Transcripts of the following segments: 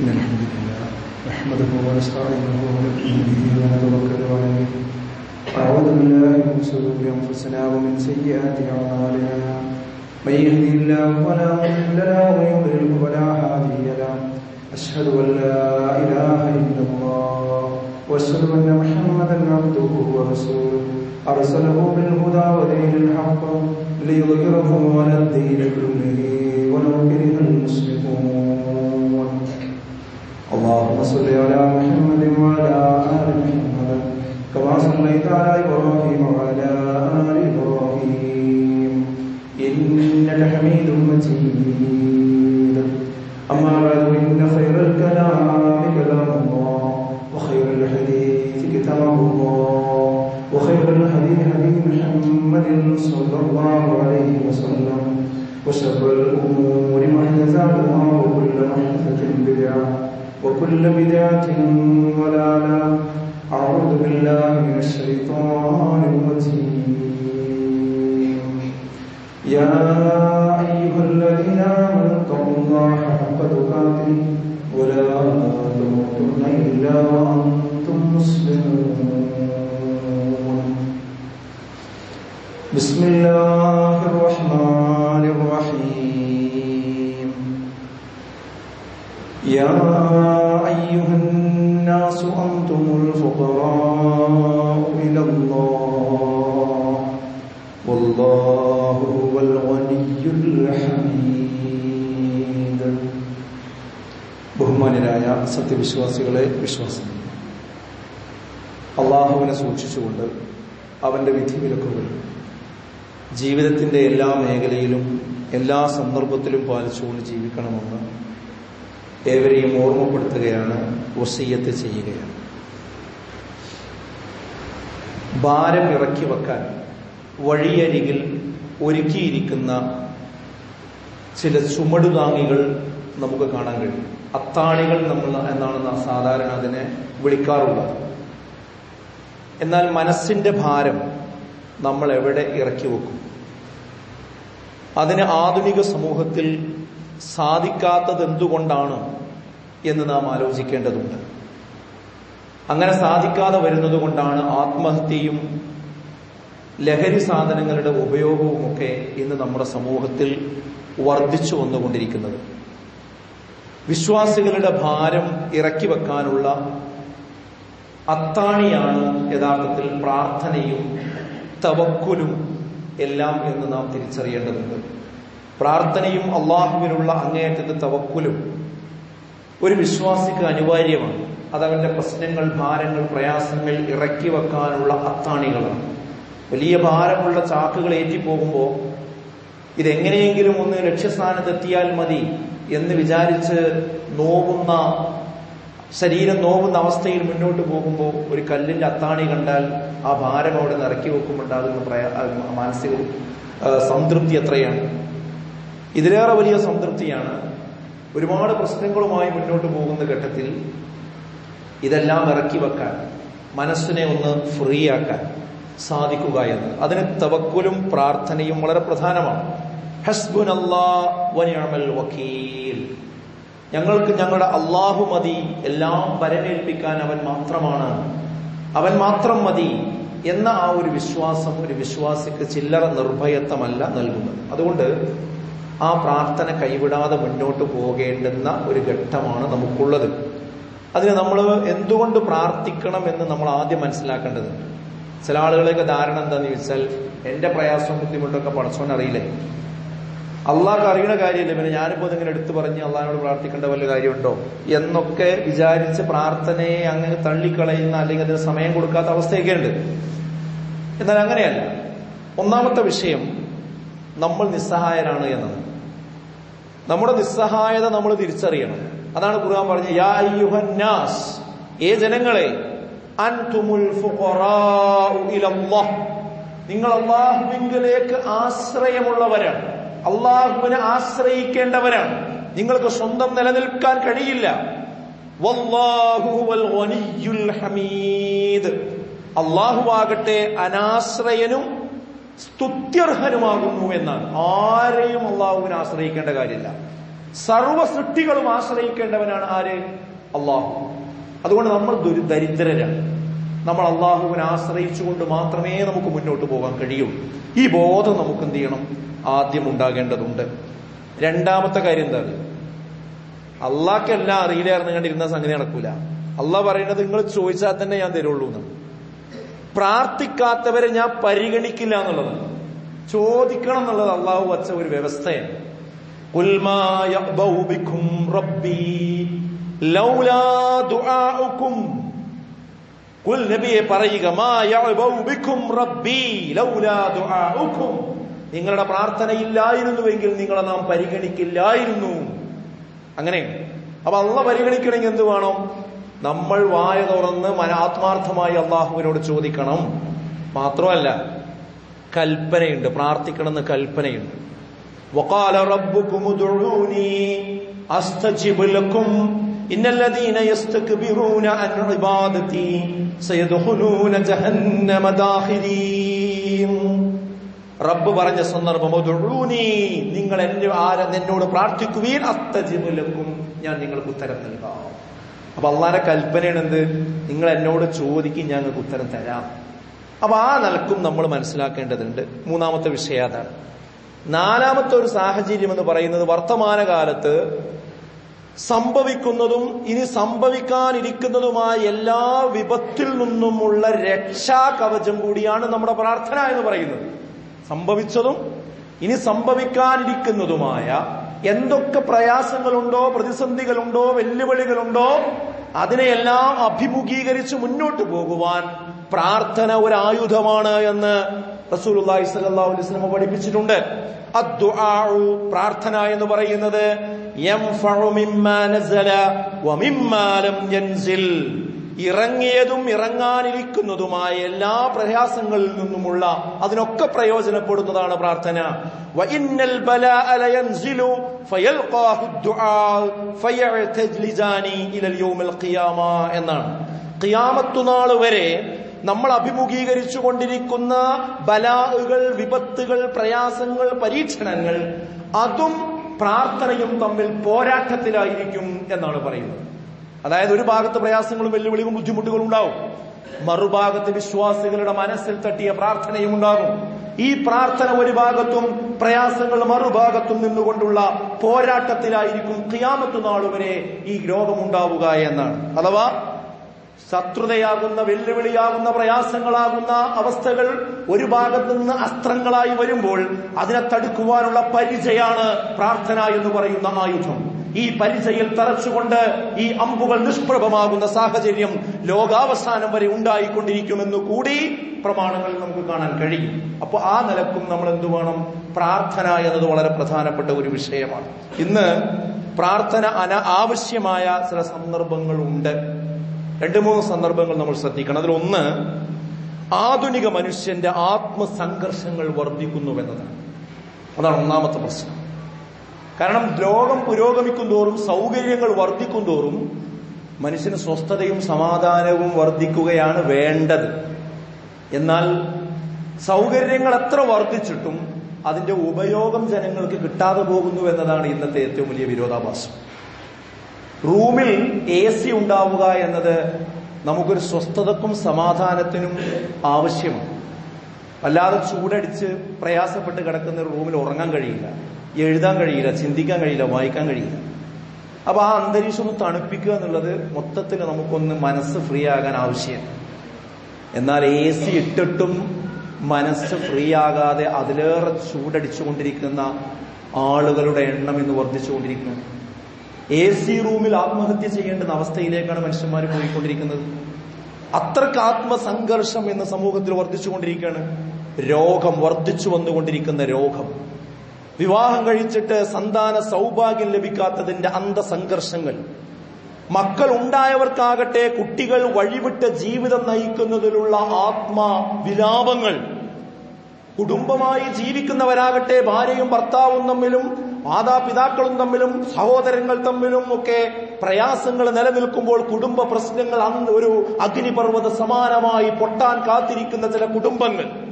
إن الحمد لله نحمده ونستعينه ونؤمن به ونتوكل عليه. أعوذ بالله من شرور أنفسنا ومن سيئات أعمالنا. من يهدي الله فلا مضل له ومن يضلل فلا هادي له. أشهد أن لا إله إلا الله وأشهد أن محمدا عبده ورسوله. أرسله بالهدى ودين الحق ليظهره على الدين كله ولو كره اللهم صل على محمد وعلى آل محمد كما صليت على إبراهيم وعلى آل إبراهيم. إنك حميد مجيد. أما بعد إن خير الكلام كلام الله وخير الحديث كتاب الله وخير الحديث حديث محمد صلى الله عليه وسلم وشر الأمور محدثاتها وكل محدثة بدعة. وكل بدعة ضلالة. أعوذ بالله من الشيطان الرجيم. يا أيها الذين آمنوا اتقوا الله حق تقاته ولا تموتن إلا وأنتم مسلمون. بسم الله الرحمن يا أيها الناس أنتم الفقراء إلى الله والله هو الغني الحميد ബഹുമാനരായ സത്യവിശ്വാസികളെ വിശ്വാസം അള്ളാഹുവിനെ സൂക്ഷിച്ചുകൊണ്ട് അവന്റെ വിധിവിലക്കുകൾ ജീവിതത്തിന്റെ എല്ലാ മേഖലയിലും എല്ലാ സന്ദർഭത്തിലും പാലിച്ചുകൊണ്ട് ജീവിക്കണമെന്ന് ഏവരെയും ഓർമ്മപ്പെടുത്തുകയാണ് വസീയത്ത് ചെയ്യുകയാണ്. ഭാരം ഇറക്കി വെക്കാൻ വഴിയരികിൽ ഒരുക്കിയിരിക്കുന്ന ചില ചുമടുതാങ്ങികൾ നമുക്ക് കാണാൻ കഴിയും. അത്താണികൾ നമ്മൾ എന്നാണ് സാധാരണ അതിനെ വിളിക്കാറുള്ളത് എന്നാൽ മനസ്സിന്റെ ഭാരം നമ്മൾ എവിടെ ഇറക്കി വെക്കും? അതിന് ആധുനിക സമൂഹത്തിൽ സാധിക്കാത്തത് എന്തുകൊണ്ടാണ് എന്ന് നാം ആലോചിക്കേണ്ടതുണ്ട്. അങ്ങനെ സാധിക്കാതെ വരുന്നതുകൊണ്ടാണ് ആത്മഹത്യയും ലഹരി സാധനങ്ങളുടെ ഉപയോഗവുമൊക്കെ ഇന്ന് നമ്മുടെ സമൂഹത്തിൽ വർദ്ധിച്ചു വന്നുകൊണ്ടിരിക്കുന്നത്. വിശ്വാസികളുടെ ഭാരം ഇറക്കി വെക്കാനുള്ള അത്താണിയാണ് യഥാർത്ഥത്തിൽ പ്രാർത്ഥനയും തവക്കുലും എല്ലാം എന്ന് നാം തിരിച്ചറിയേണ്ടതുണ്ട്. പ്രാർത്ഥനയും അള്ളാഹുവിനുള്ള അങ്ങേയറ്റത്തെ തവക്കുലും ഒരു വിശ്വാസിക്ക് അനിവാര്യമാണ്. അതവന്റെ പ്രശ്നങ്ങൾ ഭാരങ്ങൾ പ്രയാസങ്ങൾ ഇറക്കി വെക്കാനുള്ള അത്താണികളാണ്. വലിയ ഭാരമുള്ള ചാക്കുകൾ ഏറ്റിപ്പോകുമ്പോൾ ഇതെങ്ങനെയെങ്കിലും ഒന്ന് ലക്ഷ്യസ്ഥാനത്തെത്തിയാൽ മതി എന്ന് വിചാരിച്ച് നോവുന്ന ശരീരം നോവുന്ന അവസ്ഥയിൽ മുന്നോട്ട് പോകുമ്പോൾ ഒരു കല്ലിന്റെ അത്താണി കണ്ടാൽ ആ ഭാരം അവിടെ നിന്ന് ഇറക്കി വെക്കുമ്പോണ്ടാകുന്ന മാനസിക സംതൃപ്തി എത്രയാണ് ഇതിലേറെ വലിയ സംതൃപ്തിയാണ് ഒരുപാട് പ്രശ്നങ്ങളുമായി മുന്നോട്ട് പോകുന്ന ഘട്ടത്തിൽ ഇതെല്ലാം ഇറക്കി വെക്കാൻ മനസ്സിനെ ഒന്ന് ഫ്രീ ആക്കാൻ സാധിക്കുക എന്ന്. അതിന് തവക്കുലും പ്രാർത്ഥനയും വളരെ പ്രധാനമാണ്. ഹസ്ബുൻ വക്കീൽ. ഞങ്ങൾക്ക് ഞങ്ങളുടെ അള്ളാഹു മതി എല്ലാം പരമേൽപ്പിക്കാൻ അവൻ മാത്രമാണ്. അവൻ മാത്രം മതി എന്ന ആ ഒരു വിശ്വാസം ഒരു വിശ്വാസിക്ക് ചില്ലറ നിർഭയത്വമല്ല നൽകുന്നത്. അതുകൊണ്ട് ആ പ്രാർത്ഥന കൈവിടാതെ മുന്നോട്ട് പോകേണ്ടുന്ന ഒരു ഘട്ടമാണ് നമുക്കുള്ളത്. അതിന് നമ്മൾ എന്തുകൊണ്ട് പ്രാർത്ഥിക്കണം എന്ന് നമ്മൾ ആദ്യം മനസ്സിലാക്കേണ്ടതുണ്ട് ചില ആളുകളൊക്കെ ധാരണ എന്താണെന്ന് ചോദിച്ചാൽ എന്റെ പ്രയാസവും ബുദ്ധിമുട്ടൊക്കെ പഠിച്ചോണ്ട് അറിയില്ലേ? അള്ളാഹ് അറിയണ കാര്യമില്ല? പിന്നെ ഞാനിപ്പോ ഇതിങ്ങനെ എടുത്തു പറഞ്ഞ് അള്ളാഹിനോട് പ്രാർത്ഥിക്കേണ്ട വല്ല കാര്യമുണ്ടോ? എന്നൊക്കെ വിചാരിച്ച് പ്രാർത്ഥനയെ അങ്ങനെ തള്ളിക്കളയുന്ന അല്ലെങ്കിൽ അതിന് സമയം കൊടുക്കാത്ത അവസ്ഥയൊക്കെ ഉണ്ട് എന്നാൽ അങ്ങനെയല്ല. ഒന്നാമത്തെ വിഷയം നമ്മൾ നിസ്സഹായരാണ് എന്നത്. നമ്മുടെ നിസ്സഹായത നമ്മൾ തിരിച്ചറിയണം. അതാണ് ഖുർആൻ പറഞ്ഞത് യാ അയ്യുഹന്നാസ് ഏ ജനങ്ങളെ അൻതുമുൽ ഫുഖറാഉ നിങ്ങൾ അള്ളാഹുവിങ്കലേക്ക് ആശ്രയമുള്ളവരാണ്. അള്ളാഹുവിനെ ആശ്രയിക്കേണ്ടവരാണ്. നിങ്ങൾക്ക് സ്വന്തം നിലനിൽക്കാൻ കഴിയില്ല. ഹമീദ്. അള്ളാഹുവാകട്ടെ അനാശ്രയനും സ്തുത്യർഹനുമാകുന്നു എന്നാണ്. ആരെയും അള്ളാഹുവിനെ ആശ്രയിക്കേണ്ട കാര്യമില്ല. സർവ സൃഷ്ടികളും ആശ്രയിക്കേണ്ടവനാണ് ആര്? അള്ളാഹു. അതുകൊണ്ട് നമ്മൾ ദുരി ദരിദ്രരാണ്. നമ്മൾ അള്ളാഹുവിനെ ആശ്രയിച്ചുകൊണ്ട് മാത്രമേ നമുക്ക് മുന്നോട്ട് പോകാൻ കഴിയൂ. ഈ ബോധം നമുക്ക് എന്ത് ചെയ്യണം? ആദ്യം ഉണ്ടാകേണ്ടതുണ്ട്. രണ്ടാമത്തെ കാര്യം എന്താണ്? അള്ളാഹ്ക്കെല്ലാം അറിയില്ലായിരുന്നു കണ്ടിരുന്ന സംഗതി നടക്കൂല. അള്ളാഹ് പറയുന്നത് നിങ്ങൾ ചോദിച്ചാൽ തന്നെ ഞാൻ തരുള്ളൂ എന്ന് പ്രാർത്ഥിക്കാത്തവരെ ഞാൻ പരിഗണിക്കില്ല എന്നുള്ളത്. ചോദിക്കണം എന്നുള്ളത് അള്ളാഹു വച്ച ഒരു വ്യവസ്ഥയാണ്. നബിയെ പറയുക നിങ്ങളുടെ പ്രാർത്ഥനയില്ലായിരുന്നുവെങ്കിൽ നിങ്ങളെ നാം പരിഗണിക്കില്ലായിരുന്നു. അങ്ങനെ. അപ്പൊ അള്ള പരിഗണിക്കണമെങ്കിൽ എന്ത് വേണം? നമ്മൾ വായ തുറന്ന് മന ആത്മാർത്ഥമായി അള്ളാഹുവിനോട് ചോദിക്കണം മാത്രമല്ല കൽപ്പനയുണ്ട് പ്രാർത്ഥിക്കണമെന്ന് കൽപ്പനയുണ്ട് وقال ربكم ادعوني استجب لكم ان الذين يستكبرون عن عبادتي سيدخلون جهنم داخلين റബ്ബ് പറഞ്ഞ സന്ദർഭം ഉദ്ഉനി നിങ്ങൾ എന്നെ ആര എന്നോട് പ്രാർത്ഥിക്കുവീൻ അസ്തജിബ് ലക്കും ഞാൻ നിങ്ങൾക്ക് ഉത്തരം നൽകാം അപ്പൊ അള്ളാന്റെ കൽപ്പനയാണ് എന്ത്? നിങ്ങൾ എന്നോട് ചോദിക്കും ഞാൻ നിങ്ങൾക്ക് ഉത്തരം തരാം. അപ്പൊ ആ നിലക്കും നമ്മൾ മനസ്സിലാക്കേണ്ടതുണ്ട്. മൂന്നാമത്തെ വിഷയം അതാണ്. നാലാമത്തെ ഒരു സാഹചര്യം എന്ന് പറയുന്നത് വർത്തമാനകാലത്ത് സംഭവിക്കുന്നതും ഇനി സംഭവിക്കാനിരിക്കുന്നതുമായ എല്ലാ വിപത്തിൽ നിന്നുമുള്ള രക്ഷാ കവചം കൂടിയാണ് നമ്മുടെ പ്രാർത്ഥന എന്ന് പറയുന്നത്. സംഭവിച്ചതും ഇനി സംഭവിക്കാനിരിക്കുന്നതുമായ എന്തൊക്കെ പ്രയാസങ്ങളുണ്ടോ പ്രതിസന്ധികളുണ്ടോ വെല്ലുവിളികളുണ്ടോ അതിനെയെല്ലാം അഭിമുഖീകരിച്ച് മുന്നോട്ട് പോകുവാൻ പ്രാർത്ഥന ഒരു ആയുധമാണ് എന്ന് സ്വല്ലല്ലാഹു അലൈഹി വസല്ലം പഠിപ്പിച്ചിട്ടുണ്ട്. പ്രാർത്ഥന എന്ന് പറയുന്നത് ഇറങ്ങിയതും ഇറങ്ങാനിരിക്കുന്നതുമായ എല്ലാ പ്രയാസങ്ങളിൽ നിന്നുമുള്ള അതിനൊക്കെ പ്രയോജനപ്പെടുന്നതാണ് പ്രാർത്ഥന. എന്നാണ്. ഖിയാമത്തുനാൾ വരെ നമ്മൾ അഭിമുഖീകരിച്ചു കൊണ്ടിരിക്കുന്ന ബലാഹുകൾ വിപത്തുകൾ പ്രയാസങ്ങൾ പരീക്ഷണങ്ങൾ അതും പ്രാർത്ഥനയും തമ്മിൽ പോരാട്ടത്തിലായിരിക്കും എന്നാണ് പറയുന്നത്. അതായത് ഒരു ഭാഗത്ത് പ്രയാസങ്ങളും വെല്ലുവിളികളും ബുദ്ധിമുട്ടുകളും ഉണ്ടാവും. മറുഭാഗത്ത് വിശ്വാസികളുടെ മനസ്സിൽ തട്ടിയ പ്രാർത്ഥനയും ഉണ്ടാകും. ഈ പ്രാർത്ഥന ഒരു ഭാഗത്തും പ്രയാസങ്ങൾ മറുഭാഗത്തും നിന്നുകൊണ്ടുള്ള പോരാട്ടത്തിലായിരിക്കും ഖിയാമത്ത് നാളുവരെ ഈ രോഗമുണ്ടാവുക എന്നാണ്. അഥവാ ശത്രുതയാകുന്ന വെല്ലുവിളിയാകുന്ന പ്രയാസങ്ങളാകുന്ന അവസ്ഥകൾ ഒരു ഭാഗത്തു നിന്ന് അസ്ത്രങ്ങളായി വരുമ്പോൾ അതിനെ തടുക്കുവാനുള്ള പരിചയാണ് പ്രാർത്ഥന എന്ന് പറയുന്ന ആയുധം. ഈ പരിചയിൽ തറച്ചുകൊണ്ട് ഈ അമ്പുകൾ നിഷ്പ്രഭമാകുന്ന സാഹചര്യം ലോകാവസാനം വരെ ഉണ്ടായിക്കൊണ്ടിരിക്കുമെന്ന് കൂടി പ്രമാണങ്ങൾ നമുക്ക് കാണാൻ കഴിയും. അപ്പോൾ ആ നിലക്കും നമ്മൾ എന്തു വേണം? പ്രാർത്ഥന എന്നത് വളരെ പ്രധാനപ്പെട്ട ഒരു വിഷയമാണ്. ഇന്ന് പ്രാർത്ഥന അന ആവശ്യമായ ചില സന്ദർഭങ്ങളുണ്ട്. രണ്ട് മൂന്ന് സന്ദർഭങ്ങൾ നമ്മൾ ശ്രദ്ധിക്കണം. അതിലൊന്ന് ആധുനിക മനുഷ്യന്റെ ആത്മസംഘർഷങ്ങൾ വർദ്ധിക്കുന്നുവെന്നതാണ് അതാണ് ഒന്നാമത്തെ പ്രശ്നം. കാരണം ലോകം പുരോഗമിക്കും തോറും സൗകര്യങ്ങൾ വർദ്ധിക്കും തോറും മനുഷ്യന് സ്വസ്ഥതയും സമാധാനവും വർദ്ധിക്കുകയാണ് വേണ്ടത്. എന്നാൽ സൗകര്യങ്ങൾ എത്ര വർദ്ധിച്ചിട്ടും അതിന്റെ ഉപയോഗം ജനങ്ങൾക്ക് കിട്ടാതെ പോകുന്നു എന്നതാണ് ഇന്നത്തെ ഏറ്റവും വലിയ വിരോധാഭാസം. റൂമിൽ എ സി ഉണ്ടാവുക എന്നത് നമുക്കൊരു സ്വസ്ഥതക്കും സമാധാനത്തിനും ആവശ്യമാണ്. അല്ലാതെ ചൂടടിച്ച് പ്രയാസപ്പെട്ട് കിടക്കുന്ന ഒരു റൂമിൽ ഉറങ്ങാൻ കഴിയില്ല. എഴുതാൻ കഴിയില്ല ചിന്തിക്കാൻ കഴിയില്ല വായിക്കാൻ കഴിയില്ല. അപ്പൊ ആ അന്തരീക്ഷം ഒന്ന് തണുപ്പിക്കുക എന്നുള്ളത് മൊത്തത്തിൽ നമുക്കൊന്ന് മനസ്സ് ഫ്രീ ആകാൻ ആവശ്യമാണ് എന്നാൽ എ സി ഇട്ടിട്ടും മനസ്സ് ഫ്രീ ആകാതെ അതിലേറെ ചൂടടിച്ചുകൊണ്ടിരിക്കുന്ന ആളുകളുടെ എണ്ണം ഇന്ന് വർദ്ധിച്ചുകൊണ്ടിരിക്കുന്നു എ സി റൂമിൽ ആത്മഹത്യ ചെയ്യേണ്ടുന്ന അവസ്ഥയിലേക്കാണ് മനുഷ്യന്മാർ പോയിക്കൊണ്ടിരിക്കുന്നത്. അത്രയ്ക്ക് ആത്മസംഘർഷം എന്ന സമൂഹത്തിൽ വർദ്ധിച്ചുകൊണ്ടിരിക്കുകയാണ്. രോഗം വർദ്ധിച്ചു വന്നുകൊണ്ടിരിക്കുന്ന രോഗം. വിവാഹം കഴിച്ചിട്ട് സന്താന സൗഭാഗ്യം ലഭിക്കാത്തതിന്റെ അന്തസംഘർഷങ്ങൾ. മക്കൾ ഉണ്ടായവർക്കാകട്ടെ കുട്ടികൾ വഴിവിട്ട ജീവിതം നയിക്കുന്നതിലുള്ള ആത്മവിലാപങ്ങൾ. കുടുംബമായി ജീവിക്കുന്നവരാകട്ടെ ഭാര്യയും ഭർത്താവും തമ്മിലും മാതാപിതാക്കളും തമ്മിലും സഹോദരങ്ങൾ തമ്മിലും ഒക്കെ പ്രയാസങ്ങൾ നിലനിൽക്കുമ്പോൾ കുടുംബ പ്രശ്നങ്ങൾ അന്ന് ഒരു അഗ്നിപർവത സമാനമായി പൊട്ടാൻ കാത്തിരിക്കുന്ന ചില കുടുംബങ്ങൾ.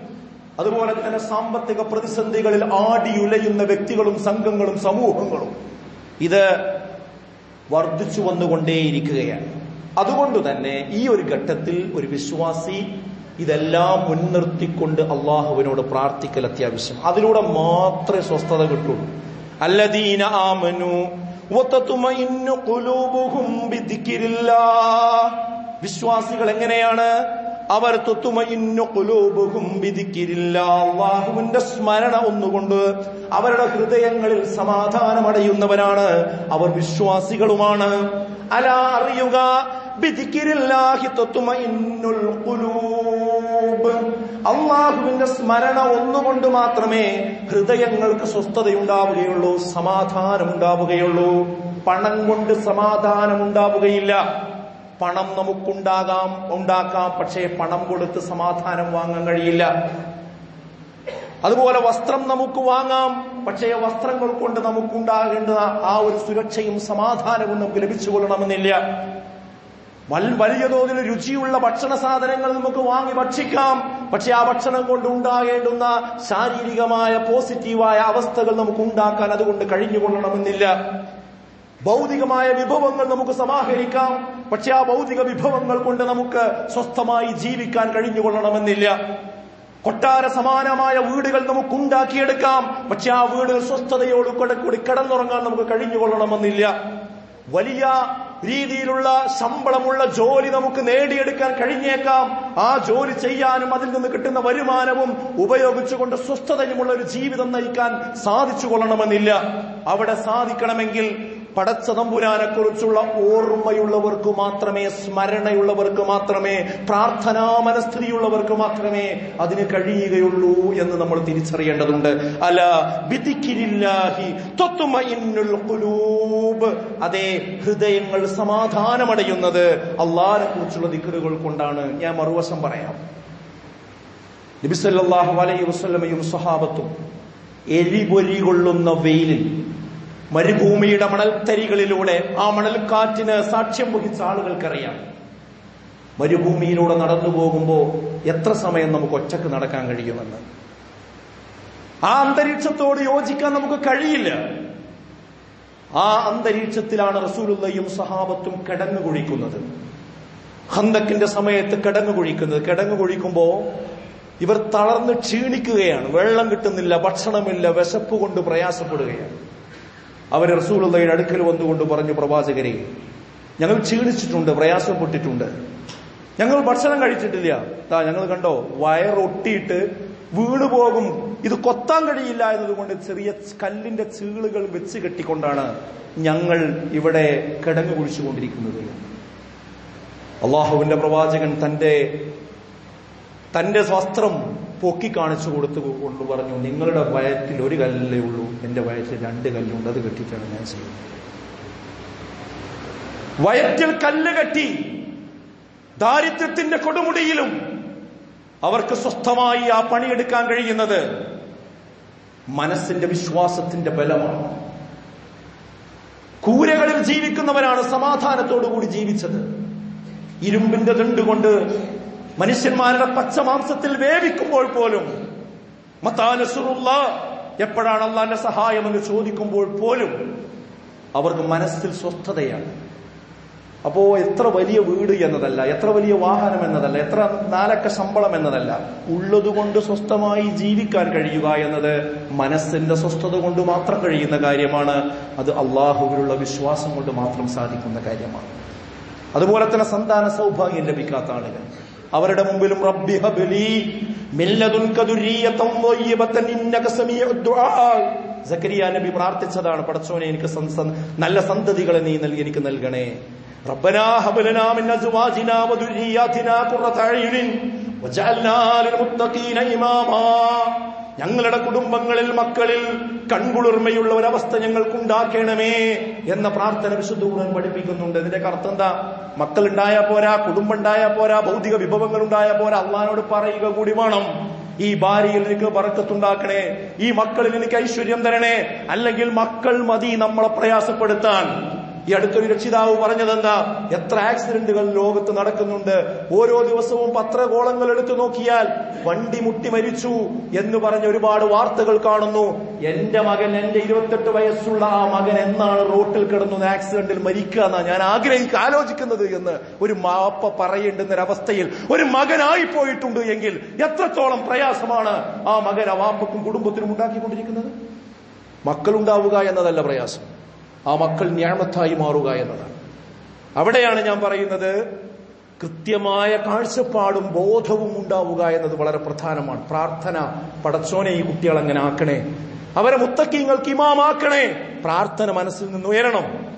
അതുപോലെ തന്നെ സാമ്പത്തിക പ്രതിസന്ധികളിൽ ആടിയുലയുന്ന വ്യക്തികളും സംഘങ്ങളും സമൂഹങ്ങളും ഇത് വർദ്ധിച്ചു വന്നുകൊണ്ടേയിരിക്കുകയാണ്. അതുകൊണ്ട് തന്നെ ഈ ഒരു ഘട്ടത്തിൽ ഒരു വിശ്വാസി ഇതെല്ലാം മുൻനിർത്തിക്കൊണ്ട് അള്ളാഹുവിനോട് പ്രാർത്ഥിക്കൽ അത്യാവശ്യം. അതിലൂടെ മാത്രമേ സ്വസ്ഥത കിട്ടുള്ളൂ. വിശ്വാസികൾ എങ്ങനെയാണ്? അവർ അള്ളാഹുവിന്റെ സ്മരണ ഒന്നുകൊണ്ട് അവരുടെ ഹൃദയങ്ങളിൽ സമാധാനമടയുന്നവരാണ്. അവർ വിശ്വാസികളുമാണ്. അല അറിയുക അള്ളാഹുവിന്റെ സ്മരണ ഒന്നുകൊണ്ട് മാത്രമേ ഹൃദയങ്ങൾക്ക് സ്വസ്ഥതയുണ്ടാവുകയുള്ളൂ സമാധാനം ഉണ്ടാവുകയുള്ളൂ പണം കൊണ്ട് സമാധാനം ഉണ്ടാവുകയില്ല പണം നമുക്കുണ്ടാകാം ഉണ്ടാക്കാം. പക്ഷേ പണം കൊടുത്ത് സമാധാനം വാങ്ങാൻ കഴിയില്ല. അതുപോലെ വസ്ത്രം നമുക്ക് വാങ്ങാം. പക്ഷേ വസ്ത്രങ്ങൾ കൊണ്ട് നമുക്കുണ്ടാകേണ്ട ആ ഒരു സുരക്ഷയും സമാധാനവും നമുക്ക് ലഭിച്ചുകൊള്ളണമെന്നില്ല വൽ വലിയ തോതിൽ രുചിയുള്ള ഭക്ഷണ സാധനങ്ങൾ നമുക്ക് വാങ്ങി ഭക്ഷിക്കാം. പക്ഷെ ആ ഭക്ഷണം കൊണ്ട് ഉണ്ടാകേണ്ടുന്ന ശാരീരികമായ പോസിറ്റീവായ അവസ്ഥകൾ നമുക്ക് ഉണ്ടാക്കാൻ അതുകൊണ്ട് കഴിഞ്ഞുകൊള്ളണമെന്നില്ല. ഭൗതികമായ വിഭവങ്ങൾ നമുക്ക് സമാഹരിക്കാം. പക്ഷെ ആ ഭൗതിക വിഭവങ്ങൾ കൊണ്ട് നമുക്ക് സ്വസ്ഥമായി ജീവിക്കാൻ കഴിഞ്ഞുകൊള്ളണമെന്നില്ല. കൊട്ടാര സമാനമായ വീടുകൾ നമുക്ക് ഉണ്ടാക്കിയെടുക്കാം പക്ഷെ ആ വീട് സ്വസ്ഥതയോട് കൂടെ കൂടി കിടന്നുറങ്ങാൻ നമുക്ക് കഴിഞ്ഞുകൊള്ളണമെന്നില്ല. വലിയ രീതിയിലുള്ള ശമ്പളമുള്ള ജോലി നമുക്ക് നേടിയെടുക്കാൻ കഴിഞ്ഞേക്കാം. ആ ജോലി ചെയ്യാനും അതിൽ നിന്ന് കിട്ടുന്ന വരുമാനവും ഉപയോഗിച്ചുകൊണ്ട് സ്വസ്ഥതയുമുള്ള ഒരു ജീവിതം നയിക്കാൻ സാധിച്ചു കൊള്ളണമെന്നില്ല അവിടെ സാധിക്കണമെങ്കിൽ പടച്ച തമ്പുരാനെ കുറിച്ചുള്ള ഓർമ്മയുള്ളവർക്ക് മാത്രമേ സ്മരണയുള്ളവർക്ക് മാത്രമേ പ്രാർത്ഥനാ മനസ്ഥിതിയുള്ളവർക്ക് മാത്രമേ അതിന് കഴിയുകയുള്ളൂ എന്ന് നമ്മൾ തിരിച്ചറിയേണ്ടതുണ്ട്. അല്ല ത്വത്മഇന്നുൽ അതെ ഹൃദയങ്ങൾ സമാധാനമടയുന്നത് അള്ളാഹിനെ കുറിച്ചുള്ള ദിക്കറുകൾ കൊണ്ടാണ്. ഞാൻ മറുവശം പറയാം. നബിസല്ലാഹു അലൈഹി വസ്ലമയും സഹാബത്തും എലിപൊലി കൊള്ളുന്ന വെയിലിൽ മരുഭൂമിയുടെ മണൽത്തരികളിലൂടെ ആ മണൽക്കാറ്റിന് സാക്ഷ്യം വഹിച്ച ആളുകൾക്കറിയാം. മരുഭൂമിയിലൂടെ നടന്നു പോകുമ്പോൾ എത്ര സമയം നമുക്ക് ഒറ്റയ്ക്ക് നടക്കാൻ കഴിയുമെന്ന്. ആ അന്തരീക്ഷത്തോട് യോജിക്കാൻ നമുക്ക് കഴിയില്ല. ആ അന്തരീക്ഷത്തിലാണ് റസൂലുള്ളയും സഹാബത്തും കിടങ്ങു കുഴിക്കുന്നത്. ഹന്തക്കിന്റെ സമയത്ത് കിടങ്ങു കുഴിക്കുന്നത്. കിടങ്ങു കുഴിക്കുമ്പോ ഇവർ തളർന്ന് ക്ഷീണിക്കുകയാണ്. വെള്ളം കിട്ടുന്നില്ല ഭക്ഷണമില്ല വിശപ്പ് കൊണ്ട് പ്രയാസപ്പെടുകയാണ്. അവർ റസൂലുള്ളയുടെ അടുക്കൽ വന്നുകൊണ്ട് പറഞ്ഞു പ്രവാചകരെ ഞങ്ങൾ ക്ഷീണിച്ചിട്ടുണ്ട് പ്രയാസപ്പെട്ടിട്ടുണ്ട് ഞങ്ങൾ ഭക്ഷണം കഴിച്ചിട്ടില്ല. താ ഞങ്ങൾ കണ്ടോ വയറൊട്ടിയിട്ട് വീണു പോകും. ഇത് കൊത്താൻ കഴിയില്ല എന്നതുകൊണ്ട് ചെറിയ കല്ലിന്റെ ചീളുകൾ വെച്ച് കെട്ടിക്കൊണ്ടാണ് ഞങ്ങൾ ഇവിടെ കിടങ്ങു കുഴിച്ചുകൊണ്ടിരിക്കുന്നത്. അള്ളാഹുവിന്റെ പ്രവാചകൻ തന്റെ തന്റെ വസ്ത്രം പൊക്കി കാണിച്ചു കൊടുത്തു കൊണ്ട് പറഞ്ഞു നിങ്ങളുടെ വയറ്റിൽ ഒരു കല്ലേ ഉള്ളൂ. എന്റെ വയറ്റിൽ രണ്ട് കല്ലുണ്ട് അത് കെട്ടിയിട്ടാണ് ഞാൻ ചെയ്യുന്നത്. വയറ്റിൽ കല്ല് കെട്ടി ദാരിദ്ര്യത്തിന്റെ കൊടുമുടിയിലും അവർക്ക് സ്വസ്ഥമായി ആ പണിയെടുക്കാൻ കഴിയുന്നത് മനസ്സിന്റെ വിശ്വാസത്തിന്റെ ബലമാണ്. കൂരകളിൽ ജീവിക്കുന്നവരാണ് സമാധാനത്തോടുകൂടി ജീവിച്ചത്. ഇരുമ്പിന്റെ ദണ്ടുകൊണ്ട് മനുഷ്യന്മാരുടെ പച്ചമാംസത്തിൽ വേവിക്കുമ്പോൾ പോലും മത്താനസുറുള്ള എപ്പോഴാണ് അള്ളാന്റെ സഹായം എന്ന് ചോദിക്കുമ്പോൾ പോലും അവർക്ക് മനസ്സിൽ സ്വസ്ഥതയാണ്. അപ്പോ എത്ര വലിയ വീട് എന്നതല്ല എത്ര വലിയ വാഹനം എന്നതല്ല എത്ര നാലക്ക ശമ്പളം എന്നതല്ല ഉള്ളതുകൊണ്ട് സ്വസ്ഥമായി ജീവിക്കാൻ കഴിയുക എന്നത് മനസ്സിന്റെ സ്വസ്ഥത കൊണ്ട് മാത്രം കഴിയുന്ന കാര്യമാണ് അത് അള്ളാഹുവിലുള്ള വിശ്വാസം കൊണ്ട് മാത്രം സാധിക്കുന്ന കാര്യമാണ്. അതുപോലെ തന്നെ സന്താന സൗഭാഗ്യം ലഭിക്കാത്ത ആളുകൾ. അവരുടെ മുമ്പിലും റബ്ബി ഹബ്ലി മില്ലദുൻക ദുരിയതൻ വയ്യിബതൻ ഇന്നക സമീഉദ് ദുആ സക്കരിയ നബി പ്രാർത്ഥിച്ചതാണ് പടച്ചോനെ എനിക്ക് നല്ല സന്തതികളെ നീ നൽകി എനിക്ക് നൽകണേ ربنا هب لنا من ازواجنا وذرياتنا قرة اعين وجعلنا للمتقين اماما ഞങ്ങളുടെ കുടുംബങ്ങളിൽ മക്കളിൽ കൺകുളിർമയുള്ള ഒരവസ്ഥ ഞങ്ങൾക്കുണ്ടാക്കണമേ എന്ന പ്രാർത്ഥന വിശുദ്ധ ഖുർആൻ പഠിപ്പിക്കുന്നുണ്ട്. ഇതിന്റെ അർത്ഥം എന്താ? മക്കൾ ഉണ്ടായാ പോരാ കുടുംബം ഉണ്ടായാ പോരാ ഭൗതിക വിഭവങ്ങൾ ഉണ്ടായ പോരാ അള്ളഹാനോട് പറയുക കൂടി വേണം. ഈ ഭാര്യയിൽ എനിക്ക് പറക്കത്തുണ്ടാക്കണേ ഈ മക്കളിൽ എനിക്ക് ഐശ്വര്യം തരണേ അല്ലെങ്കിൽ മക്കൾ മതി നമ്മളെ പ്രയാസപ്പെടുത്താൻ. ഈ അടുത്തൊരു രക്ഷിതാവ് പറഞ്ഞതെന്താ? എത്ര ആക്സിഡന്റുകൾ ലോകത്ത് നടക്കുന്നുണ്ട്. ഓരോ ദിവസവും പത്രകോളങ്ങൾ എടുത്തു നോക്കിയാൽ വണ്ടി മുട്ടി മരിച്ചു എന്ന് പറഞ്ഞ ഒരുപാട് വാർത്തകൾ കാണുന്നു. എന്റെ മകൻ എന്റെ ഇരുപത്തെട്ട് വയസ്സുള്ള ആ മകൻ എന്നാണ് റോട്ടിൽ കിടന്നു ആക്സിഡന്റിൽ മരിക്കുക എന്നാ ഞാൻ ആഗ്രഹിക്കുക ആലോചിക്കുന്നത് എന്ന് ഒരു മാപ്പ പറയേണ്ടുന്ന ഒരവസ്ഥയിൽ ഒരു മകനായി പോയിട്ടുണ്ട് എങ്കിൽ എത്രത്തോളം പ്രയാസമാണ് ആ മകൻ ആ വാപ്പക്കും കുടുംബത്തിനും ഉണ്ടാക്കിക്കൊണ്ടിരിക്കുന്നത്? മക്കളുണ്ടാവുക എന്നതല്ല പ്രയാസം. ആ മക്കൾ ഞാമത്തായി മാറുക എന്നതാണ്. അവിടെയാണ് ഞാൻ പറയുന്നത് കൃത്യമായ കാഴ്ചപ്പാടും ബോധവും ഉണ്ടാവുക എന്നത് വളരെ പ്രധാനമാണ്. പ്രാർത്ഥന പടച്ചോനെ ഈ കുട്ടികൾ അങ്ങനെ ആക്കണേ. അവരെ മുത്തക്കിങ്ങൾക്ക് ഇമാമാക്കണേ. പ്രാർത്ഥന മനസ്സിൽ നിന്ന് ഉയരണം.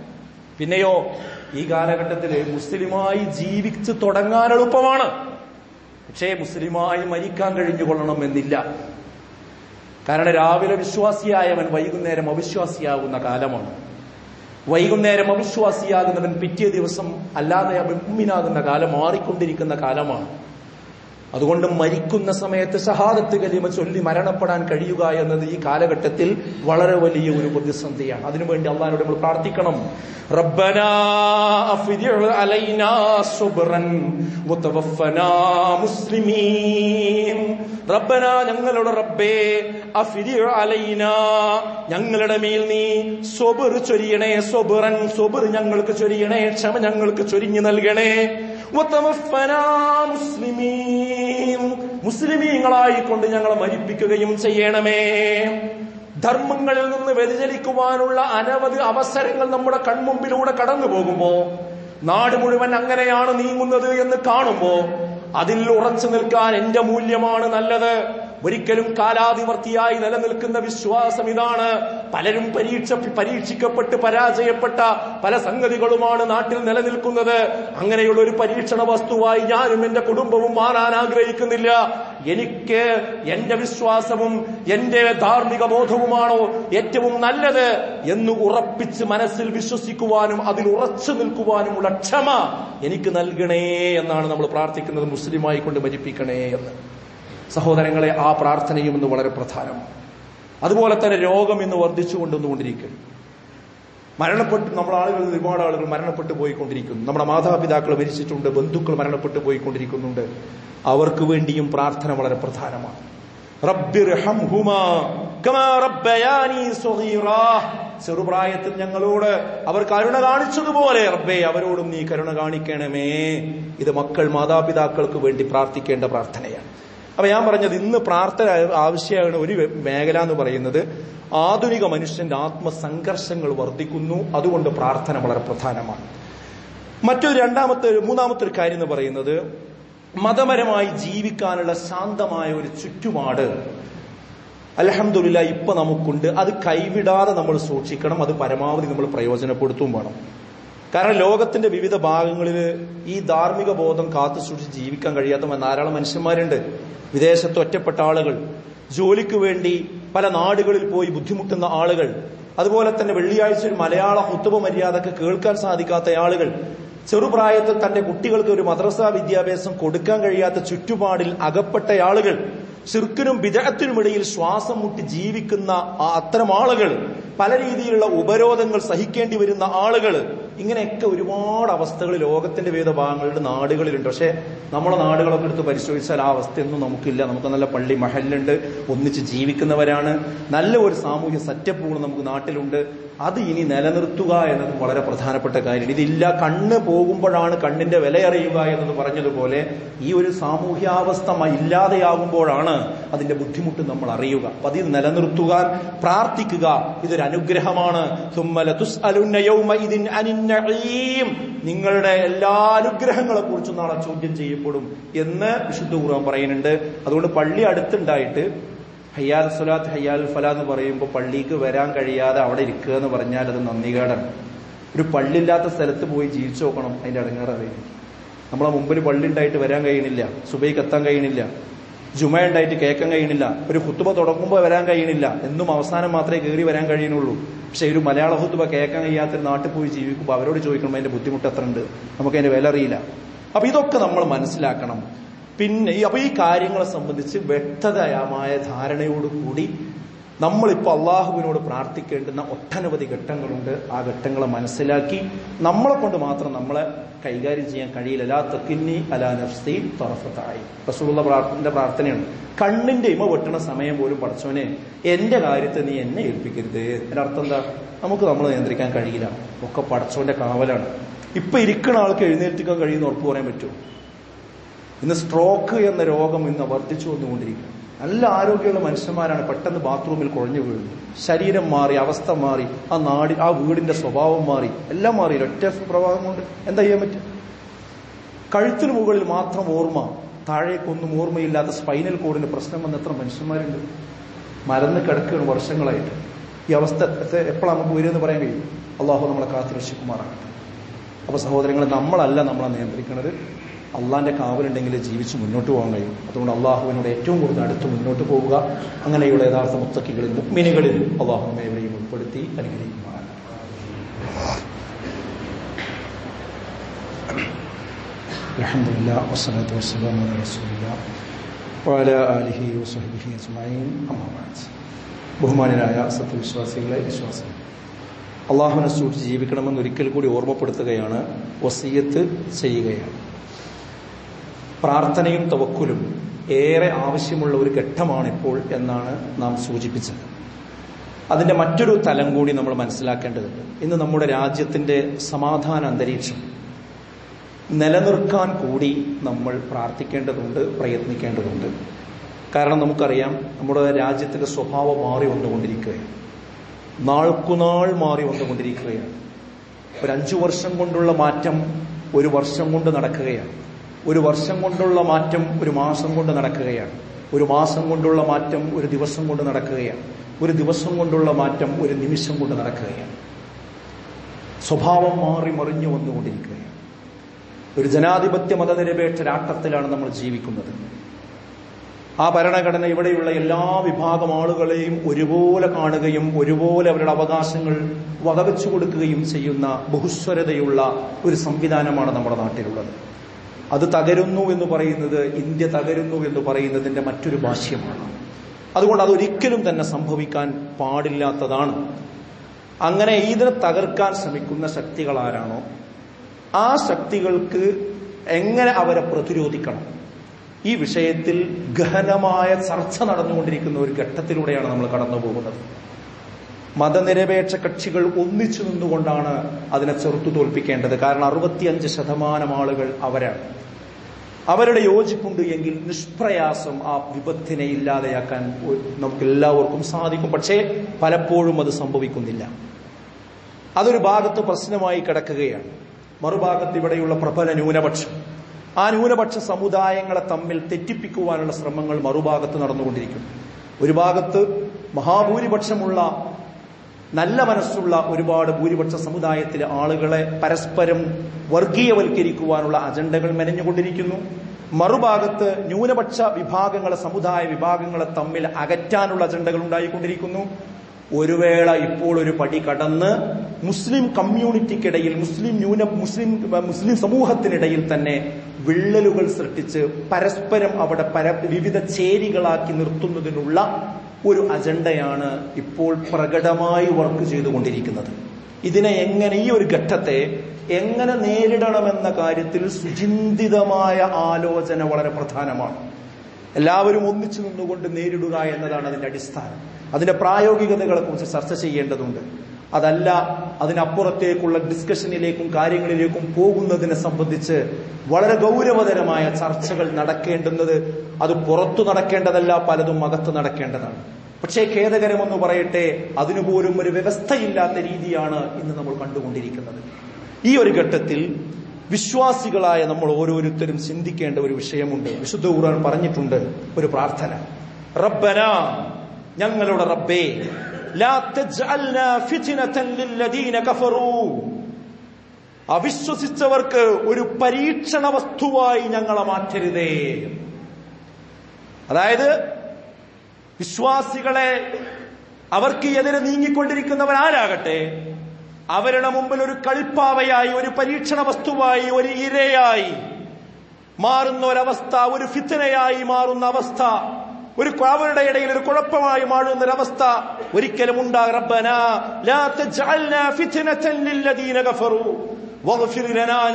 പിന്നെയോ ഈ കാലഘട്ടത്തിൽ മുസ്ലിമായി ജീവിച്ചു തുടങ്ങാൻ എളുപ്പമാണ്. പക്ഷേ മുസ്ലിമായി മരിക്കാൻ കഴിഞ്ഞുകൊള്ളണം എന്നില്ല. കാരണം രാവിലെ വിശ്വാസിയായവൻ വൈകുന്നേരം അവിശ്വാസിയാവുന്ന കാലമാണ്. വൈകുന്നേരം അവിശ്വാസിയാകുന്നവൻ പിറ്റേ ദിവസം അല്ലാതെ മുമ്മിനാകുന്ന കാലം മാറിക്കൊണ്ടിരിക്കുന്ന കാലമാണ്. അതുകൊണ്ട് മരിക്കുന്ന സമയത്ത് ഷഹാദത്ത് കലിമ ചൊല്ലി മരണപ്പെടാൻ കഴിയുക എന്നത് ഈ കാലഘട്ടത്തിൽ വളരെ വലിയ ഒരു പ്രതിസന്ധിയാണ്. അതിനുവേണ്ടി അള്ളാഹിനോട് നമ്മൾ പ്രാർത്ഥിക്കണം. റബ്ബനാ അലൈനാ സുബ്റൻ മുസ്ലിമീൻ. റബ്ബനാ ഞങ്ങളുടെ റബ്ബേ അലൈന ഞങ്ങളുടെ മേൽ നീ സ്വബർ ചൊരിയണേ സ്വബറൻ സ്വബർ ഞങ്ങൾക്ക് ചൊരിയണേ ക്ഷമ ഞങ്ങൾക്ക് ചൊരിഞ്ഞു നൽകണേ. മുസ്ലിമീങ്ങളായിക്കൊണ്ട് ഞങ്ങളെ മരിപ്പിക്കുകയും ചെയ്യണമേ. ധർമ്മങ്ങളിൽ നിന്ന് വ്യതിചലിക്കുവാനുള്ള അനവധി അവസരങ്ങൾ നമ്മുടെ കൺമുമ്പിലൂടെ കടന്നു പോകുമ്പോ നാട് മുഴുവൻ അങ്ങനെയാണ് നീങ്ങുന്നത് എന്ന് കാണുമ്പോ അതിൽ ഉറച്ചു നിൽക്കാൻ എന്റെ മൂല്യമാണ് നല്ലത്. ഒരിക്കലും കാലാതിവർത്തിയായി നിലനിൽക്കുന്ന വിശ്വാസം ഇതാണ്. പലരും പരീക്ഷ പരീക്ഷിക്കപ്പെട്ട് പരാജയപ്പെട്ട പല സംഗതികളുമാണ് നാട്ടിൽ നിലനിൽക്കുന്നത്. അങ്ങനെയുള്ള ഒരു പരീക്ഷണ വസ്തുവായി ഞാനും എന്റെ കുടുംബവും മാറാൻ ആഗ്രഹിക്കുന്നില്ല. എനിക്ക് എന്റെ വിശ്വാസവും എന്റെ ധാർമ്മിക ബോധവുമാണോ ഏറ്റവും നല്ലത് എന്ന് ഉറപ്പിച്ച് മനസ്സിൽ വിശ്വസിക്കുവാനും അതിൽ ഉറച്ചു നിൽക്കുവാനുമുള്ള ക്ഷമ എനിക്ക് നൽകണേ എന്നാണ് നമ്മൾ പ്രാർത്ഥിക്കുന്നത് മുസ്ലിമായി കൊണ്ട് മരിപ്പിക്കണേ എന്ന്. സഹോദരങ്ങളെ ആ പ്രാർത്ഥനയും ഇന്ന് വളരെ പ്രധാനമാണ് അതുപോലെ തന്നെ രോഗം ഇന്ന് വർദ്ധിച്ചു കൊണ്ടുവന്നുകൊണ്ടിരിക്കുന്നു മരണപ്പെട്ട് നമ്മുടെ ആളുകൾ ഒരുപാട് ആളുകൾ മരണപ്പെട്ടു പോയിക്കൊണ്ടിരിക്കുന്നു. നമ്മുടെ മാതാപിതാക്കൾ മരിച്ചിട്ടുണ്ട് ബന്ധുക്കൾ മരണപ്പെട്ടു പോയിക്കൊണ്ടിരിക്കുന്നുണ്ട്. അവർക്ക് വേണ്ടിയും പ്രാർത്ഥന വളരെ പ്രധാനമാണ്. ചെറുപ്രായത്തിൽ ഞങ്ങളോട് അവർ കരുണ കാണിച്ചതുപോലെ റബ്ബേ അവരോടും നീ കരുണ കാണിക്കണമേ. ഇത് മക്കൾ മാതാപിതാക്കൾക്ക് വേണ്ടി പ്രാർത്ഥിക്കേണ്ട പ്രാർത്ഥനയാണ്. അപ്പൊ ഞാൻ പറഞ്ഞത് ഇന്ന് പ്രാർത്ഥന ആവശ്യമാണ് ഒരു മേഖല എന്ന് പറയുന്നത്. ആധുനിക മനുഷ്യന്റെ ആത്മസംഘർഷങ്ങൾ വർദ്ധിക്കുന്നു. അതുകൊണ്ട് പ്രാർത്ഥന വളരെ പ്രധാനമാണ്. മറ്റൊരു രണ്ടാമത്തെ മൂന്നാമത്തെ ഒരു കാര്യം എന്ന് പറയുന്നത് മതപരമായി ജീവിക്കാനുള്ള ശാന്തമായ ഒരു ചുറ്റുപാട്. അലഹമില്ല ഇപ്പൊ നമുക്കുണ്ട്. അത് കൈവിടാതെ നമ്മൾ സൂക്ഷിക്കണം. അത് പരമാവധി നമ്മൾ പ്രയോജനപ്പെടുത്തും വേണം. കാരണം ലോകത്തിന്റെ വിവിധ ഭാഗങ്ങളിൽ ഈ ധാർമ്മിക ബോധം കാത്തു സൂക്ഷിച്ച് ജീവിക്കാൻ കഴിയാത്ത ധാരാളം മനുഷ്യന്മാരുണ്ട്. വിദേശത്ത് ഒറ്റപ്പെട്ട ആളുകൾ ജോലിക്ക് വേണ്ടി പല നാടുകളിൽ പോയി ബുദ്ധിമുട്ടുന്ന ആളുകൾ അതുപോലെ തന്നെ വെള്ളിയാഴ്ച ഒരു മലയാള ഹുത്തുബ മര്യാദയ്ക്ക് കേൾക്കാൻ സാധിക്കാത്ത ആളുകൾ ചെറുപ്രായത്തിൽ തന്റെ കുട്ടികൾക്ക് ഒരു മദ്രസാ വിദ്യാഭ്യാസം കൊടുക്കാൻ കഴിയാത്ത ചുറ്റുപാടിൽ അകപ്പെട്ട ആളുകൾ ചെറുക്കിനും വിദഗ്ധത്തിനുമിടയിൽ ശ്വാസം മുട്ടി ജീവിക്കുന്ന അത്തരം ആളുകൾ പല രീതിയിലുള്ള ഉപരോധങ്ങൾ സഹിക്കേണ്ടി വരുന്ന ആളുകൾ ഇങ്ങനെയൊക്കെ ഒരുപാട് അവസ്ഥകൾ ലോകത്തിന്റെ വിവിധ ഭാഗങ്ങളുടെ നാടുകളിലുണ്ട്. പക്ഷെ നമ്മുടെ നാടുകളൊക്കെ എടുത്ത് പരിശോധിച്ചാൽ ആ അവസ്ഥയൊന്നും നമുക്കില്ല. നമുക്ക് നല്ല പള്ളി മഹലുണ്ട് ഒന്നിച്ച് ജീവിക്കുന്നവരാണ്. നല്ല ഒരു സാമൂഹ്യ സറ്റപ്പുകൾ നമുക്ക് നാട്ടിലുണ്ട്. അത് ഇനി നിലനിർത്തുക എന്നത് വളരെ പ്രധാനപ്പെട്ട കാര്യമാണ്. ഇതില്ല കണ്ണ് പോകുമ്പോഴാണ് കണ്ണിന്റെ വില അറിയുക എന്നത് പറഞ്ഞതുപോലെ ഈ ഒരു സാമൂഹ്യാവസ്ഥ ഇല്ലാതെയാകുമ്പോഴാണ് അതിന്റെ ബുദ്ധിമുട്ട് നമ്മൾ അറിയുക. അപ്പൊ അതിൽ നിലനിർത്തുക പ്രാർത്ഥിക്കുക ഇതൊരു അനുഗ്രഹമാണ്. സുമ്മല തുസ്അലുന്ന യൗമഇദിൻ അനിൻ നഈം. നിങ്ങളുടെ എല്ലാ അനുഗ്രഹങ്ങളെ കുറിച്ചും നാളെ ചോദ്യം ചെയ്യപ്പെടും എന്ന് വിശുദ്ധ ഖുർആൻ പറയുന്നുണ്ട്. അതുകൊണ്ട് പള്ളി അടുത്തുണ്ടായിട്ട് ഹയ്യാൽ സുലാത്ത് ഹയ്യാൽ ഫല എന്ന് പറയുമ്പോൾ പള്ളിക്ക് വരാൻ കഴിയാതെ അവിടെ ഇരിക്കുക എന്ന് പറഞ്ഞാൽ അത് നന്ദികേടാണ്. ഒരു പള്ളിയില്ലാത്ത സ്ഥലത്ത് പോയി ജീവിച്ചു നോക്കണം അതിന്റെ അടങ്ങാററിയും നമ്മളെ മുമ്പിൽ പള്ളി ഉണ്ടായിട്ട് വരാൻ കഴിയണില്ല സുബൈക്ക് എത്താൻ കഴിയണില്ല. ജുമ ഉണ്ടായിട്ട് കേൾക്കാൻ കഴിയണില്ല. ഒരു ഹുത്തുബ തുടങ്ങുമ്പോൾ വരാൻ കഴിയണില്ല. എന്നും അവസാനം മാത്രമേ കയറി വരാൻ കഴിയുന്നുള്ളൂ. പക്ഷെ ഒരു മലയാള ഹുത്തുബ കേൾക്കാൻ കഴിയാത്തൊരു നാട്ടിൽ പോയി ജീവിക്കുമ്പോൾ അവരോട് ചോദിക്കണം അതിന്റെ ബുദ്ധിമുട്ട് എത്ര ഉണ്ട് നമുക്ക് അതിന്റെ വില അറിയില്ല. അപ്പൊ ഇതൊക്കെ നമ്മൾ മനസ്സിലാക്കണം. പിന്നെ അപ്പൊ ഈ കാര്യങ്ങളെ സംബന്ധിച്ച് വ്യക്തതയമായ ധാരണയോടുകൂടി നമ്മളിപ്പോൾ അള്ളാഹുവിനോട് പ്രാർത്ഥിക്കേണ്ടുന്ന ഒട്ടനവധി ഘട്ടങ്ങളുണ്ട്. ആ ഘട്ടങ്ങളെ മനസ്സിലാക്കി നമ്മളെ കൊണ്ട് മാത്രം നമ്മളെ കൈകാര്യം ചെയ്യാൻ കഴിയില്ല. അലാ അലാ നഫ്സി തറഫത്തായി. റസൂള്ള പ്രാർത്ഥന പ്രാർത്ഥനയാണ്. കണ്ണിന്റെ ഇമ വെട്ടണ സമയം പോലും പഠിച്ചവനെ എന്റെ കാര്യത്തെ നീ എന്നെ ഏൽപ്പിക്കരുത്. എന്റെ അർത്ഥം എന്താ? നമുക്ക് നമ്മൾ നിയന്ത്രിക്കാൻ കഴിയില്ല. ഒക്കെ പഠിച്ചവന്റെ കാവലാണ്. ഇപ്പൊ ഇരിക്കുന്ന ആൾക്ക് എഴുന്നേൽപ്പിക്കാൻ കഴിയുന്ന ഉറപ്പ് പറയാൻ പറ്റുമോ? ഇന്ന് സ്ട്രോക്ക് എന്ന രോഗം ഇന്ന് വർദ്ധിച്ചു വന്നുകൊണ്ടിരിക്കുക നല്ല ആരോഗ്യമുള്ള മനുഷ്യന്മാരാണ് പെട്ടെന്ന് ബാത്റൂമിൽ കുഴഞ്ഞു വീഴുന്നത്. ശരീരം മാറി അവസ്ഥ മാറി ആ നാടി ആ വീടിന്റെ സ്വഭാവം മാറി എല്ലാം മാറി. ഒറ്റ പ്രവാഹം കൊണ്ട് എന്താ ചെയ്യാൻ പറ്റും കഴുത്തിന് മുകളിൽ മാത്രം ഓർമ്മ. താഴേക്കൊന്നും ഓർമ്മയില്ലാത്ത സ്പൈനൽ കോഡിന് പ്രശ്നം വന്ന എത്ര മനുഷ്യന്മാരുണ്ട്. മരന്ന് കിടക്കുകയാണ് വർഷങ്ങളായിട്ട്. ഈ അവസ്ഥ എപ്പോഴാണ് നമുക്ക് വരുമെന്ന് പറയാൻ കഴിയും? അള്ളാഹു നമ്മളെ കാത്തിരക്ഷിക്കുമാറാകട്ടെ. അപ്പൊ സഹോദരങ്ങളെ നമ്മളല്ല നമ്മളെ നിയന്ത്രിക്കുന്നത് അള്ളാന്റെ കാവലുണ്ടെങ്കിൽ ജീവിച്ച് മുന്നോട്ട് പോകാൻ കഴിയും. അതുകൊണ്ട് അള്ളാഹുവിനോട് ഏറ്റവും കൂടുതൽ അടുത്ത് മുന്നോട്ട് പോവുക. അങ്ങനെയുള്ള യഥാർത്ഥ മുത്തക്കികളിൽ മുക്മിനുകളിൽ അള്ളാഹു എവരെയും ഉൾപ്പെടുത്തി അമ്മാ ബഅദ്. ബഹുമാനരായ സത്യവിശ്വാസികളെ വിശ്വാസം അള്ളാഹുവിനെ സൂക്ഷിച്ച് ജീവിക്കണമെന്ന് ഒരിക്കൽ കൂടി ഓർമ്മപ്പെടുത്തുകയാണ് വസീയത്ത് ചെയ്യുകയാണ്. പ്രാർത്ഥനയും തവക്കുലും ഏറെ ആവശ്യമുള്ള ഒരു ഘട്ടമാണ് ഇപ്പോൾ എന്നാണ് നാം സൂചിപ്പിച്ചത്. അതിന്റെ മറ്റൊരു തലം കൂടി നമ്മൾ മനസ്സിലാക്കേണ്ടതുണ്ട്. ഇന്ന് നമ്മുടെ രാജ്യത്തിന്റെ സമാധാന അന്തരീക്ഷം. നിലനിർക്കാൻ കൂടി നമ്മൾ പ്രാർത്ഥിക്കേണ്ടതുണ്ട് പ്രയത്നിക്കേണ്ടതുണ്ട്. കാരണം നമുക്കറിയാം നമ്മുടെ രാജ്യത്തിന്റെ സ്വഭാവം മാറി വന്നുകൊണ്ടിരിക്കുകയാണ്. നാൾക്കുനാൾ മാറി വന്നുകൊണ്ടിരിക്കുകയാണ്. ഒരു അഞ്ചു വർഷം കൊണ്ടുള്ള മാറ്റം ഒരു വർഷം കൊണ്ട് നടക്കുകയാണ്. ഒരു വർഷം കൊണ്ടുള്ള മാറ്റം ഒരു മാസം കൊണ്ട് നടക്കുകയാണ്. ഒരു മാസം കൊണ്ടുള്ള മാറ്റം ഒരു ദിവസം കൊണ്ട് നടക്കുകയാണ്. ഒരു ദിവസം കൊണ്ടുള്ള മാറ്റം ഒരു നിമിഷം കൊണ്ട് നടക്കുകയാണ്. സ്വഭാവം മാറി മറിഞ്ഞു വന്നുകൊണ്ടിരിക്കുകയാണ്. ഒരു ജനാധിപത്യ മതനിരപേക്ഷ രാഷ്ട്രത്തിലാണ് നമ്മൾ ജീവിക്കുന്നത്. ആ ഭരണഘടന ഇവിടെയുള്ള എല്ലാ വിഭാഗം ആളുകളെയും ഒരുപോലെ കാണുകയും ഒരുപോലെ അവരുടെ അവകാശങ്ങൾ വകവെച്ചു കൊടുക്കുകയും ചെയ്യുന്ന ബഹുസ്വരതയുള്ള ഒരു സംവിധാനമാണ് നമ്മുടെ നാട്ടിലുള്ളത്. അത് തകരുന്നു എന്ന് പറയുന്നത് ഇന്ത്യ തകരുന്നു എന്ന് പറയുന്നതിന്റെ മറ്റൊരു ഭാഷ്യമാണ്. അതുകൊണ്ട് അതൊരിക്കലും തന്നെ സംഭവിക്കാൻ പാടില്ലാത്തതാണ്. അങ്ങനെ ഇതിനെ തകർക്കാൻ ശ്രമിക്കുന്ന ശക്തികൾ ആരാണോ ആ ശക്തികൾക്ക് എങ്ങനെ അവരെ പ്രതിരോധിക്കണം? ഈ വിഷയത്തിൽ ഗഹനമായ ചർച്ച നടന്നുകൊണ്ടിരിക്കുന്ന ഒരു ഘട്ടത്തിലൂടെയാണ് നമ്മൾ കടന്നു പോകുന്നത് മതനിരപേക്ഷ കക്ഷികൾ ഒന്നിച്ചു നിന്നുകൊണ്ടാണ് അതിനെ ചെറുത്തു തോൽപ്പിക്കേണ്ടത്. കാരണം അറുപത്തിയഞ്ച് ശതമാനം ആളുകൾ അവരാണ് അവരുടെ യോജിപ്പുണ്ട് എങ്കിൽ നിഷ്പ്രയാസം ആ വിപത്തിനെ ഇല്ലാതെയാക്കാൻ നമുക്ക് എല്ലാവർക്കും സാധിക്കും. പക്ഷേ പലപ്പോഴും അത് സംഭവിക്കുന്നില്ല. അതൊരു ഭാഗത്ത് പ്രശ്നമായി കിടക്കുകയാണ്. മറുഭാഗത്ത് ഇവിടെയുള്ള പ്രബല ന്യൂനപക്ഷം. ആ ന്യൂനപക്ഷ സമുദായങ്ങളെ തമ്മിൽ തെറ്റിപ്പിക്കുവാനുള്ള ശ്രമങ്ങൾ മറുഭാഗത്ത് നടന്നുകൊണ്ടിരിക്കുന്നു. ഒരു ഭാഗത്ത് മഹാഭൂരിപക്ഷമുള്ള നല്ല മനസ്സുള്ള ഒരുപാട് ഭൂരിപക്ഷ സമുദായത്തിലെ ആളുകളെ പരസ്പരം വർഗീയവൽക്കരിക്കുവാനുള്ള അജണ്ടകൾ മെനഞ്ഞുകൊണ്ടിരിക്കുന്നു. മറുഭാഗത്ത് ന്യൂനപക്ഷ വിഭാഗങ്ങളെ സമുദായ വിഭാഗങ്ങളെ തമ്മിൽ അകറ്റാനുള്ള അജണ്ടകൾ ഉണ്ടായിക്കൊണ്ടിരിക്കുന്നു. ഒരു വേള ഇപ്പോൾ ഒരു പടി കടന്ന് മുസ്ലിം കമ്മ്യൂണിറ്റിക്കിടയിൽ മുസ്ലിം ന്യൂന മുസ്ലിം മുസ്ലിം സമൂഹത്തിനിടയിൽ തന്നെ വിള്ളലുകൾ സൃഷ്ടിച്ച് പരസ്പരം അവിടെ പര വിവിധ ചേരികളാക്കി നിർത്തുന്നതിനുള്ള ഒരു അജണ്ടയാണ് ഇപ്പോൾ പ്രകടമായി വർക്ക് ചെയ്തുകൊണ്ടിരിക്കുന്നത്. ഇതിനെ എങ്ങനെ ഈ ഒരു ഘട്ടത്തെ എങ്ങനെ നേരിടണമെന്ന കാര്യത്തിൽ സുചിന്തിതമായ ആലോചന വളരെ പ്രധാനമാണ്. എല്ലാവരും ഒന്നിച്ചു നിന്നുകൊണ്ട് നേരിടുക എന്നതാണ് അതിന്റെ അടിസ്ഥാനം. അതിന്റെ പ്രായോഗികതകളെ കുറിച്ച് ചർച്ച ചെയ്യേണ്ടതുണ്ട്. അതല്ല അതിനപ്പുറത്തേക്കുള്ള ഡിസ്കഷനിലേക്കും കാര്യങ്ങളിലേക്കും പോകുന്നതിനെ സംബന്ധിച്ച് വളരെ ഗൗരവതരമായ ചർച്ചകൾ നടക്കേണ്ടുന്നത് അത് പുറത്തു നടക്കേണ്ടതല്ല പലതും അകത്ത് നടക്കേണ്ടതാണ്. പക്ഷേ ഖേദകരമെന്ന് പറയട്ടെ അതിനുപോലും ഒരു വ്യവസ്ഥയില്ലാത്ത രീതിയാണ് ഇന്ന് നമ്മൾ കണ്ടുകൊണ്ടിരിക്കുന്നത്. ഈ ഒരു ഘട്ടത്തിൽ വിശ്വാസികളായ നമ്മൾ ഓരോരുത്തരും ചിന്തിക്കേണ്ട ഒരു വിഷയമുണ്ട്. വിശുദ്ധ ഖുർആൻ പറഞ്ഞിട്ടുണ്ട് ഒരു പ്രാർത്ഥന. റബ്ബന ഞങ്ങളുടെ റബ്ബേ ലാ തജ്അൽനാ ഫിത്നതൻ ലില്ലദീന കഫറൂ. അവിശ്വസിച്ചവർക്ക് ഒരു പരീക്ഷണ വസ്തുവായി ഞങ്ങളെ മാറ്റരുതേ അതായത് വിശ്വാസികളെ അവർക്ക് എതിരെ നീങ്ങിക്കൊണ്ടിരിക്കുന്നവർ ആരാകട്ടെ? അവരുടെ മുമ്പിൽ ഒരു കളിപ്പാവയായി ഒരു പരീക്ഷണ വസ്തുവായി ഒരു ഇരയായി മാറുന്ന ഒരവസ്ഥ ഒരു ഫിത്തനയായി മാറുന്ന അവസ്ഥ ഒരു കാവരുടെ ഇടയിൽ ഒരു കുഴപ്പമായി മാറുന്ന ഒരവസ്ഥ ഒരിക്കലും ഉണ്ടാകും.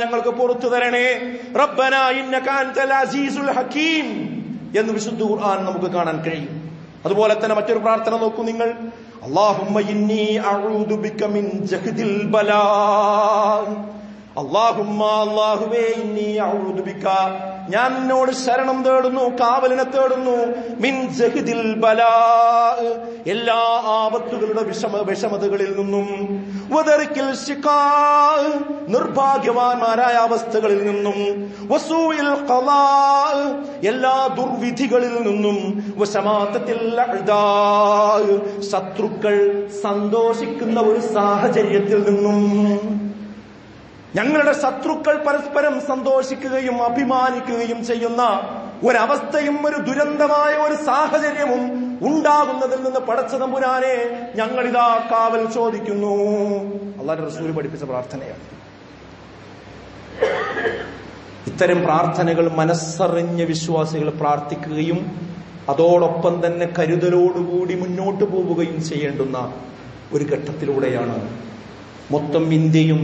ഞങ്ങൾക്ക് പുറത്തു തരണേ. റബ്ബന ഇന്നക ഹക്കീം. എന്ന് വിശുദ്ധ ഖുർആൻ നമുക്ക് കാണാൻ കഴിയും. അതുപോലെ തന്നെ മറ്റൊരു പ്രാർത്ഥന നോക്കൂ നിങ്ങൾ. ഞാൻ നിന്നോട് ശരണം തേടുന്നു കാവലിനെ തേടുന്നു. മിൻ ബലാ. എല്ലാ ആപത്തുകളുടെ വിഷമ വിഷമതകളിൽ നിന്നും നിർഭാഗ്യവാന്മാരായ അവസ്ഥകളിൽ നിന്നും വസൂയിൽ എല്ലാ ദുർവിധികളിൽ നിന്നും ശത്രുക്കൾ സന്തോഷിക്കുന്ന ഒരു സാഹചര്യത്തിൽ നിന്നും ഞങ്ങളുടെ ശത്രുക്കൾ പരസ്പരം സന്തോഷിക്കുകയും അഭിമാനിക്കുകയും ചെയ്യുന്ന ഒരവസ്ഥയും ഒരു ദുരന്തമായ ഒരു സാഹചര്യവും ഉണ്ടാകുന്നതിൽ നിന്ന് പടച്ച തമ്പുരാനെ ഞങ്ങളിതാ കാവൽ ചോദിക്കുന്നു. അള്ളാഹു റസൂൽ പഠിപ്പിച്ച പ്രാർത്ഥനയാണ്. ഇത്തരം പ്രാർത്ഥനകൾ മനസ്സറിഞ്ഞ വിശ്വാസികൾ പ്രാർത്ഥിക്കുകയും അതോടൊപ്പം തന്നെ കരുതലോടുകൂടി മുന്നോട്ട് പോവുകയും ചെയ്യേണ്ടുന്ന ഒരു ഘട്ടത്തിലൂടെയാണ് മൊത്തം ഇന്ത്യയും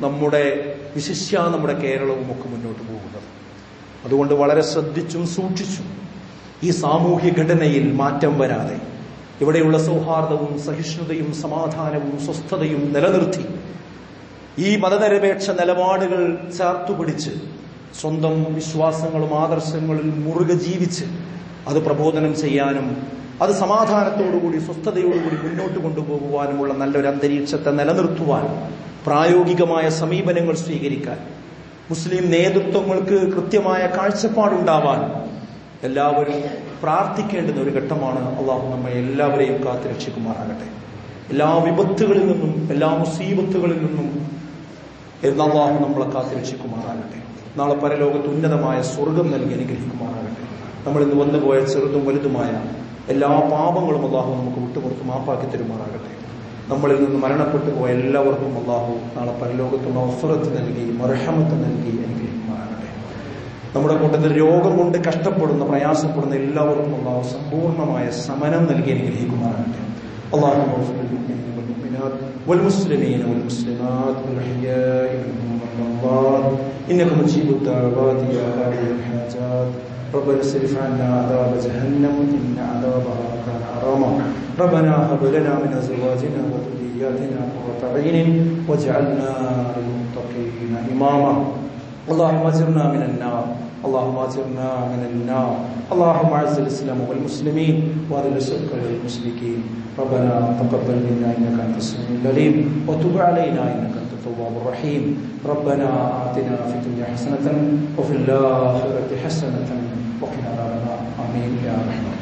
നമ്മുടെ വിശിഷ്യ നമ്മുടെ കേരളവും ഒക്കെ മുന്നോട്ട് പോകുന്നത്. അതുകൊണ്ട് വളരെ ശ്രദ്ധിച്ചും സൂക്ഷിച്ചും ഈ സാമൂഹ്യ ഘടനയിൽ മാറ്റം വരാതെ ഇവിടെയുള്ള സൗഹാർദ്ദവും സഹിഷ്ണുതയും സമാധാനവും സ്വസ്ഥതയും നിലനിർത്തി ഈ മതനിരപേക്ഷ നിലപാടുകൾ ചേർത്തുപിടിച്ച് സ്വന്തം വിശ്വാസങ്ങളും ആദർശങ്ങളിൽ മുറുകെ ജീവിച്ച് അത് പ്രബോധനം ചെയ്യാനും അത് സമാധാനത്തോടുകൂടി സ്വസ്ഥതയോടുകൂടി മുന്നോട്ട് കൊണ്ടുപോകുവാനുമുള്ള നല്ലൊരു അന്തരീക്ഷത്തെ നിലനിർത്തുവാൻ പ്രായോഗികമായ സമീപനങ്ങൾ സ്വീകരിക്കാൻ മുസ്ലിം നേതൃത്വങ്ങൾക്ക് കൃത്യമായ കാഴ്ചപ്പാടുണ്ടാവാൻ എല്ലാവരും പ്രാർത്ഥിക്കേണ്ടുന്ന ഒരു ഘട്ടമാണ് അള്ളാഹു നമ്മെ എല്ലാവരെയും കാത്തിരക്ഷിക്കുമാറാകട്ടെ എല്ലാ വിപത്തുകളിൽ നിന്നും എല്ലാ മുസീബത്തുകളിൽ നിന്നും എന്ന അള്ളാഹു നമ്മളെ കാത്തിരക്ഷിക്കുമാറാകട്ടെ നാളെ പരലോകത്ത് ഉന്നതമായ സ്വർഗം നൽകി അനുഗ്രഹിക്കുമാറാകട്ടെ. നമ്മൾ ഇന്ന് വന്നുപോയ ചെറുതും വലുതുമായ എല്ലാ പാപങ്ങളും അള്ളാഹു നമുക്ക് വിട്ടുപുറത്ത് മാപ്പാക്കി തരുമാറാകട്ടെ. നമ്മളിൽ നിന്ന് മരണപ്പെട്ടു പോയ എല്ലാവർക്കും അള്ളാഹു നാളെ പരലോകത്തുള്ള അവസരത്ത് നൽകി മർഹമത്ത് നൽകി അനുഗ്രഹിക്കുമാറാകട്ടെ നമ്മുടെ കൂട്ടത്തിൽ രോഗം കൊണ്ട് കഷ്ടപ്പെടുന്ന പ്രയാസപ്പെടുന്ന എല്ലാവർക്കും അള്ളാഹു സമ്പൂർണ്ണമായ സമനം നൽകി അനുഗ്രഹിക്കുമാറാകട്ടെ അള്ളാഹു والمسلمين والمسلمات والأحياء منهم والأموات إنك مجيب الدعوات يا هادي الحاجات ربنا اصرف عنا عذاب جهنم إن عذابها كان حراما ربنا هب لنا من أزواجنا وذرياتنا قرة عين واجعلنا للمتقين إماما اللهم اجرنا من النار اللهم اجرنا من النار. اللهم اعز الاسلام والمسلمين واذل الشرك والمشركين. ربنا تقبل منا انك انت السميع العليم وتب علينا انك انت التواب الرحيم. ربنا آتنا في الدنيا حسنة وفي الآخرة حسنة وقنا عذاب النار. آمين يا رحمن